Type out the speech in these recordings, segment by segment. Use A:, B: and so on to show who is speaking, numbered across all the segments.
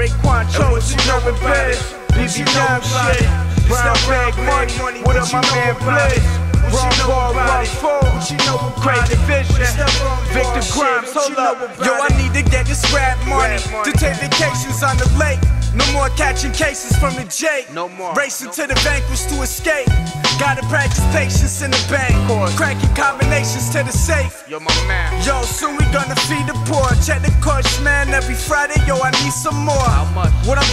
A: Raekwon chose, you know it best. BB Dime shit. Brown bag money. What up, my man Blaze? Wrong ball, wrong fool. Great division. Victor Grimes, hold up. Yo, I need to get this rap money to take vacations on the lake. No more catching cases from the J.
B: No more.
A: Racing to the vanquish to escape. Gotta practice patience in the bank. Cracking combinations to the safe.
B: Yo, my man.
A: Yo, soon we gonna feed the poor. Check the coach, man, every Friday. Yo, I need some more.
B: How much?
A: What I'm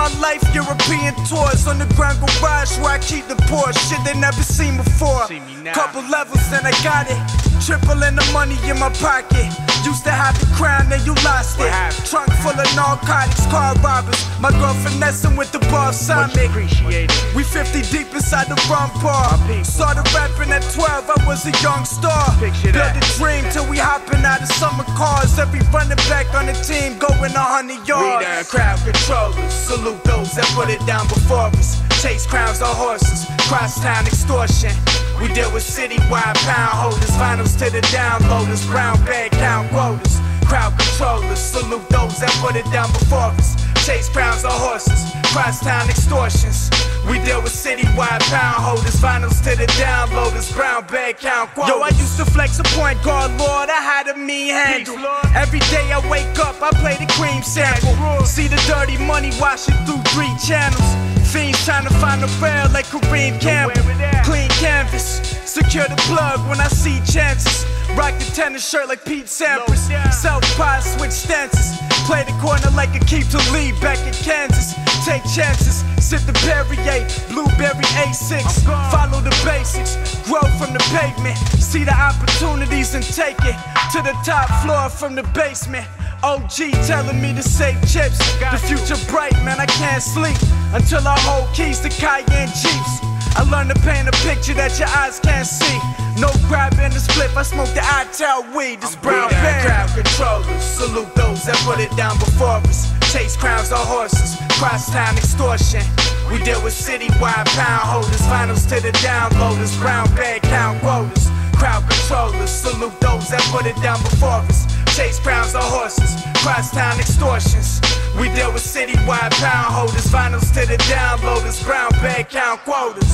A: my life, European tours. Underground garage where I keep the poor. Shit they never seen before.
B: See.
A: Couple levels, then I got it. Triple in the money in my pocket. Used to have the crown, then you lost it. Trunk full of narcotics, car robbers. My girl finessing with the Sonic.
B: appreciated.
A: We 50 deep inside the rum bar.
B: Uh.
A: Started rapping at 12, I was a young star.
B: Picture
A: Built
B: that.
A: a dream till we hopping out of summer cars. Every running back on the team going a hundred yards. We done crowd controllers. Salute those that put it down before us. Chase crowns on horses. Crosstown extortion. We deal with citywide pound holders. Finals to the downloaders. Brown bag count quotas. Crowd controllers. Salute those that put it down before us. Chase crowns on horses. Crosstown extortions. We deal with citywide pound holders. Finals to the downloaders. Brown bag count quotas. Yo, I used to flex a point guard, Lord. I had a mean handle. Every day I wake up, I play the cream sample. See the dirty money washing through three channels. Fiends trying to find a rail like Kareem Campbell.
B: wear it out.
A: Clean canvas, secure the plug when I see chances. Rock the tennis shirt like Pete Sampras.
B: Low down.
A: Self pie, switch stances. Play the corner like a keep to lead back in Kansas. Take chances, sit the Perrier, blueberry A6.
B: I'm gone.
A: Follow the basics, grow from the pavement. See the opportunities and take it to the top floor from the basement. OG telling me to save chips. The future bright, man, I can't sleep until I hold keys to Cayenne Jeeps. I learned to paint a picture that your eyes can't see. No grabbing the split, I smoke the I-tell weed. This brown bag. Crowd controllers, salute those that put it down before us. Chase crowns on horses, crosstown extortion. We deal with citywide pound holders, finals to the downloaders, brown bag count quotas. Crowd controllers, salute those that put it down before us. Chase crowns on horses, crosstown extortions. We deal with citywide pound holders, finals to the downloaders, brown bag count quotas.